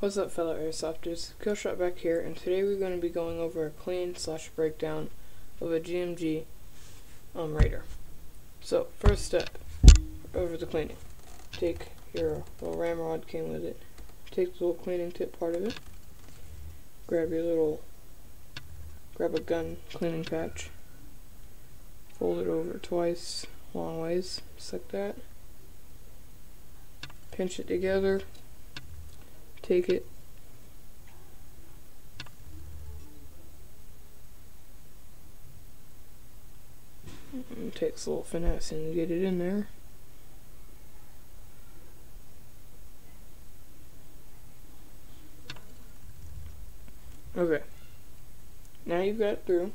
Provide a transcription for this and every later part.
What's up fellow airsofters, Killshot back here, and today we're going to be going over a clean slash breakdown of a G&G um, Raider. So, first step, over the cleaning. Take your little ramrod came with it, take the little cleaning tip part of it, grab your little, grab a gun cleaning patch, fold it over twice, long ways, just like that, pinch it together, take it. It takes a little finessing to get it in there. Okay. Now you've got it through.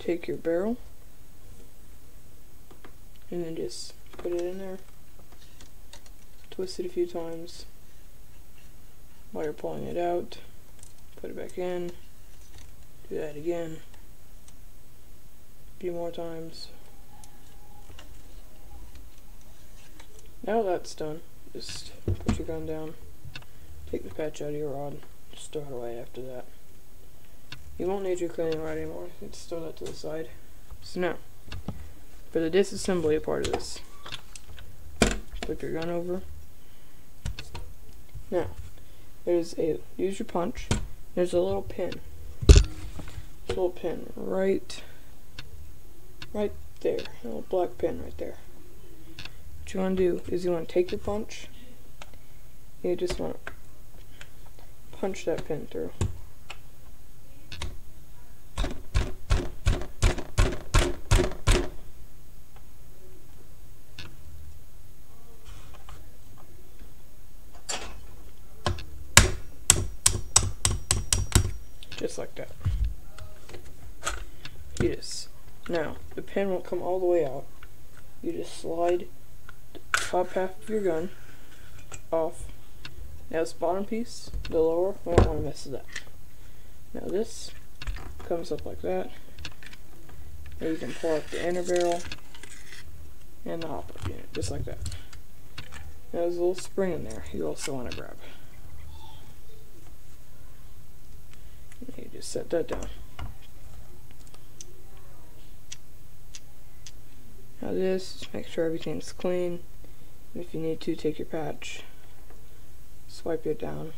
Take your barrel and then just put it in there. Twist it a few times while you're pulling it out. Put it back in. Do that again. A few more times. Now that's done, just put your gun down. Take the patch out of your rod. Just throw it away after that. You won't need your cleaning rod anymore. Just throw that to the side. So now, for the disassembly part of this, flip your gun over. Now, there's a, use your punch, there's a little pin. A little pin right, right there. A little black pin right there. What you want to do is you want to take your punch, you just want to punch that pin through. Just like that. Just, now, the pin won't come all the way out. You just slide the top half of your gun off. Now this bottom piece, the lower, we don't want to mess with that. Now this comes up like that. Now you can pull out the inner barrel and the hop up unit, just like that. Now there's a little spring in there you also want to grab. You set that down. Now this, just make sure everything's clean. And if you need to, take your patch, swipe it down.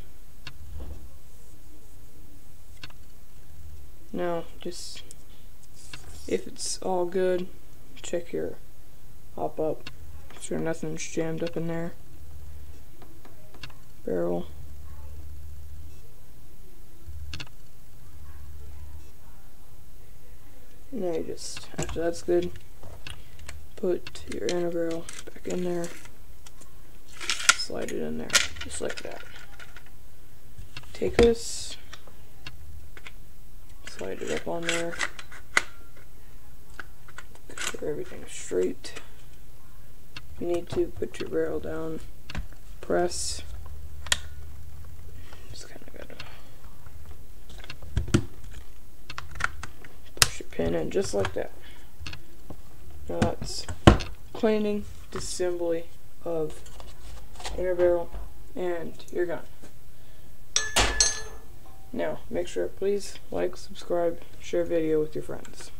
Now, just, if it's all good, check your hop up. Make sure nothing's jammed up in there. Barrel. Now you just, after that's good, put your barrel back in there, slide it in there, just like that. Take this, slide it up on there, sure everything's straight. You need to, put your barrel down, press, pin in just like that. Now that's cleaning, disassembly of inner barrel and your gun. Now, make sure please like, subscribe, share video with your friends.